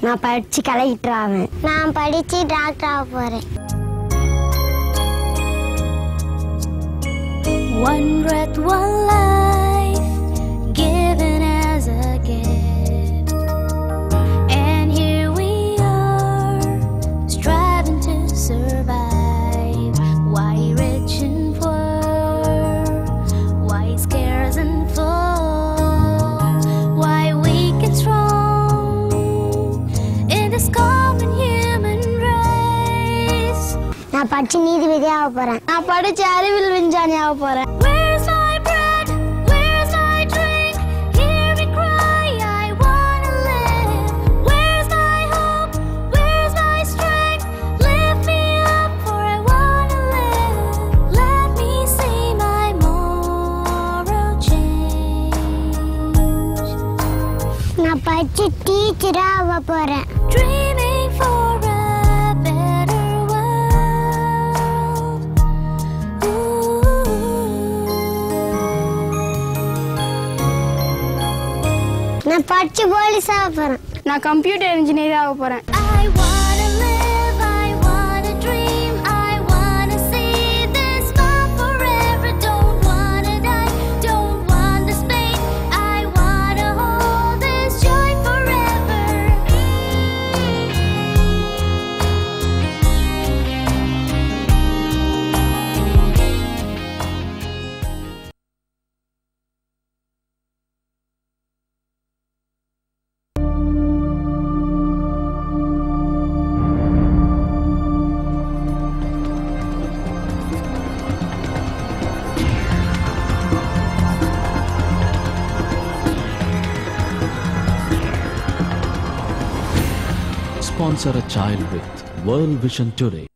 நான் படிச்சு கலெக்டர் ஆவேன் நான் படிச்சு டாக்டர் ஆக போறேன். One breath, one நான் படிச்சு நீதிபதி ஆக போறேன். நான் படிச்சு அறிவியல் விஞ்ஞானி ஆக போறேன். My bread? Where's my படிச்சு போலீஸ் ஆக போறேன். நான் கம்ப்யூட்டர் இன்ஜினியர் ஆக போறேன். Sponsor a child with World Vision today.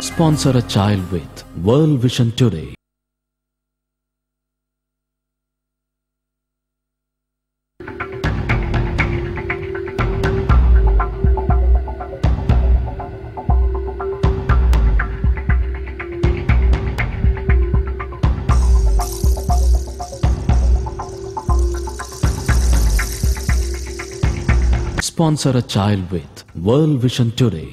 Sponsor a child with World Vision today. Sponsor a child with World Vision today.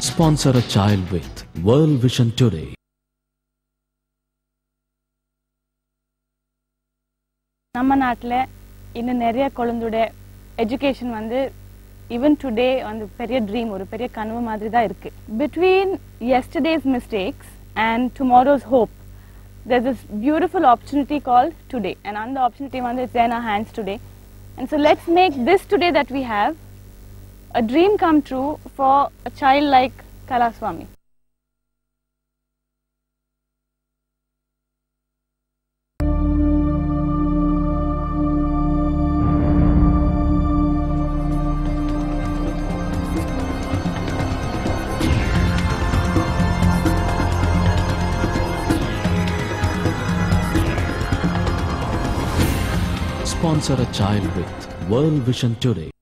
Sponsor a child with World Vision today. நம்ம நாட்டில் இன்னும் நிறைய குழந்தையோட எஜுகேஷன் வந்து even today வந்து பெரிய dream ஒரு பெரிய கனவு மாதிரி தான் இருக்கு between yesterday's mistakes and tomorrow's hope there's this beautiful opportunity called today and அந்த opportunity வந்து it's in our hands today and so let's make this today that we have a dream come true for a child like Kalaswami. Sponsor a child with World Vision today.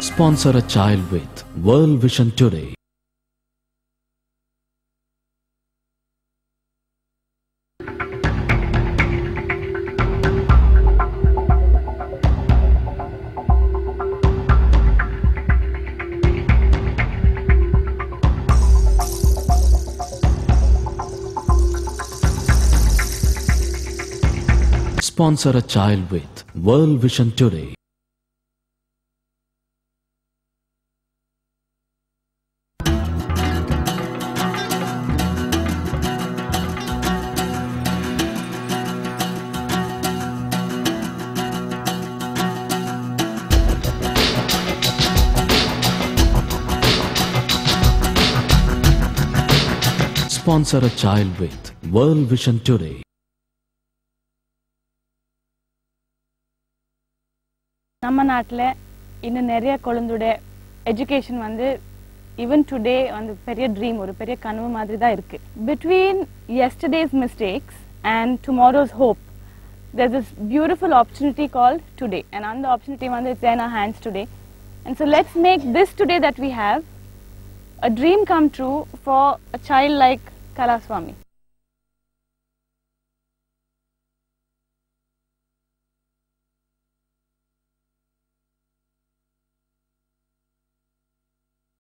Sponsor a child with World Vision today. Sponsor a child with World Vision Today. Sponsor a child with World Vision Today. நம்ம நாட்டில் இன்னும் நிறைய குழந்தையோட education வந்து even today வந்து பெரிய dream ஒரு பெரிய கனவு மாதிரி தான் இருக்கு between yesterday's mistakes and tomorrow's hope there's this beautiful opportunity called today and அந்த opportunity வந்து it's in our hands today and so let's make this today that we have a dream come true for a child like Kalaswami.